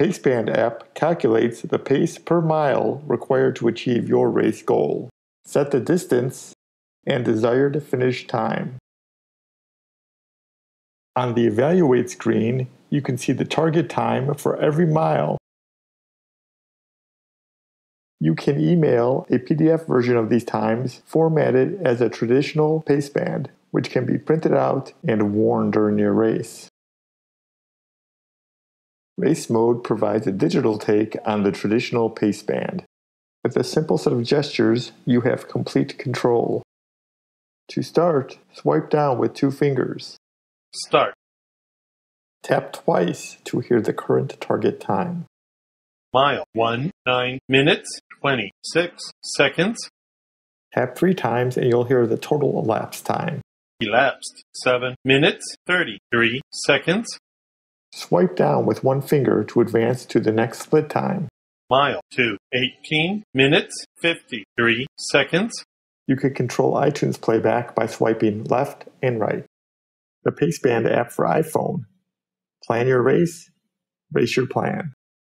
Paceband app calculates the pace per mile required to achieve your race goal. Set the distance and desired finish time. On the Evaluate screen, you can see the target time for every mile. You can email a PDF version of these times formatted as a traditional paceband, which can be printed out and worn during your race. Race mode provides a digital take on the traditional paceband. With a simple set of gestures, you have complete control. To start, swipe down with two fingers. Start. Tap twice to hear the current target time. Mile 1, 9 minutes, 26 seconds. Tap three times and you'll hear the total elapsed time. Elapsed 7 minutes, 33 seconds. Swipe down with one finger to advance to the next split time. Mile 2, 18 minutes, 53 seconds. You can control iTunes playback by swiping left and right. The Paceband app for iPhone. Plan your race, race your plan.